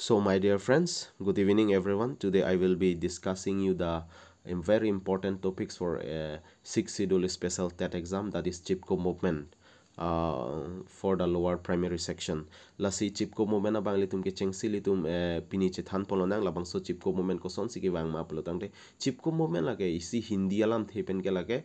So my dear friends, good evening everyone. Today I will be discussing you the um, very important topics for a uh, six schedule special TET exam that is CHIPCO movement uh, for the lower primary section. Lasi CHIPCO movement na bang litum ke chengsi litum uh, pini che than polo nang labang so CHIPCO movement ko son si ke bang ma polo tang te CHIPCO movement lage isi Hindi alam the pen ke lage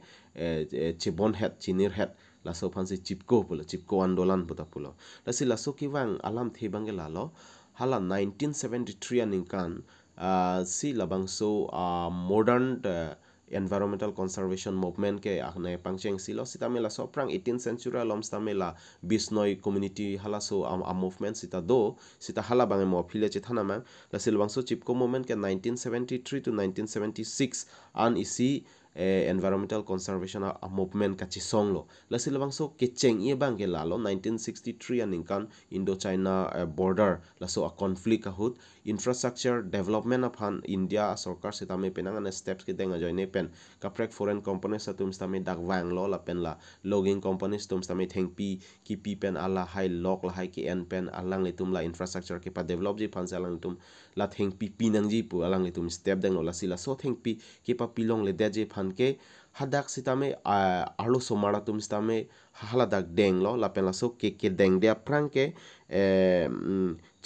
chebon het chinir het laso phansi CHIPCO polo CHIPCO andolan puta polo. Lasi laso ki bang alam the bang ke lalo hala 1973 aning kan uh, si labang so uh, modern uh, environmental conservation movement ke akne pangcheng silo sita mela so prang 18th century alom sta mela bisnoi community hala so am um, movement sita do sita hala bang mo phile che thana ma la silbang so chipko movement ke 1973 to 1976 an isi eh, environmental conservation a movement kachi songlo la silbang so kecheng ye bang ke lalo 1963 aning kan indo china uh, border la so a conflict ahut infrastructure development of han india sarkar se tame penang an steps ke denga joine pen kaprek foreign companies tum stame dak wang lo la pen la logging companies tum stame thengpi ki pi pen ala hai lok la hai ki en pen alang le tum la infrastructure ke pa develop ji phan alang tum la thengpi pinang ji pu alang le tum step deng lo la sila so thengpi ke pa pilong le de je phan हनके हदाक में आलो सोमाड़ा तुम सितामे हालादाक देंगलो लापेलासो के के देंग दे अप्रांग के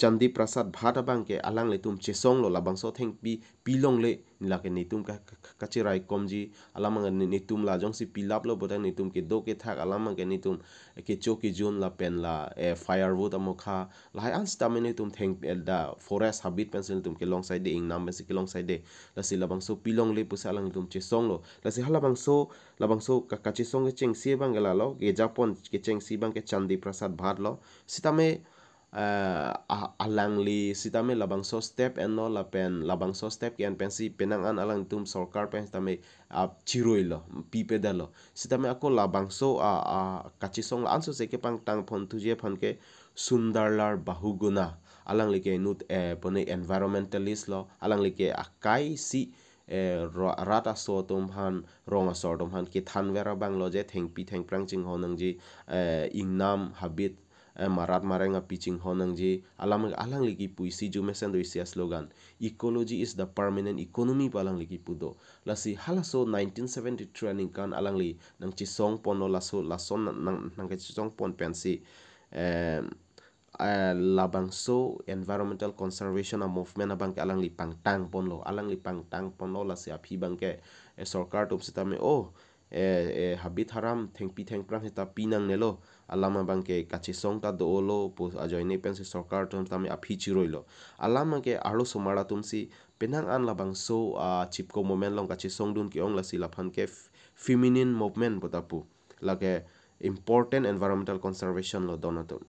चंदी प्रसाद भाटा बांग के अलांग ले तुम चेसोंग लो लाबांग सो थेंग पी पीलोंग ले निला के नेतुम का कचे राय कम जी अलामांग ने नेतुम ला जोंग सी पीलाप लो बोता नेतुम के दो के थाक अलामांग के नेतुम के चो के जोन ला ला ए फायर वुड अमो खा आंस तामे नेतुम थेंग पेल हबीट पेंसिल के लॉन्ग साइड नाम बेसिक लॉन्ग साइड दे लसी लाबांग लो लसी हला बांग सो लाबांग सो का ला लो cheng si bang ke chandi prasad bhat lo sitame uh, alangli sitame labang so step and no la pen labang so step kian pensi penang an alang tum sarkar pen sitame a chiroi lo pi pe lo sitame ako labang so a a kachi song la anso se ke pang tang phon tu je phon ke sundar lar bahuguna alang like nut e pone environmentalist lo alang like akai si rata so tum han ronga so tum han ki than vera bang lo je theng pi theng prang ching ho nang ji ingnam habit marat marenga pitching honang ji. Alam alang ligi puisi ju mesen do isia slogan ecology is the permanent economy palang ligi pudo lasi halaso 1973 training kan alang li nang chi song pono laso lason nang nang chi song pon pensi eh labang so environmental conservation movement abang ke alang Lipang tang pon lo alang lipang tang pon lo lasi aphi bang ke e sarkar tup sitame oh eh habit haram thengpi thengprang hita pinang nelo alama bangke kachi song ta do lo pu ajoy ne pensi sarkar tum tami aphi chiroilo alama ke aro somara tumsi penang an labang so a chipko moment long kachi song dun ông ong la sila phan ke feminine movement botapu lage important environmental conservation lo donato.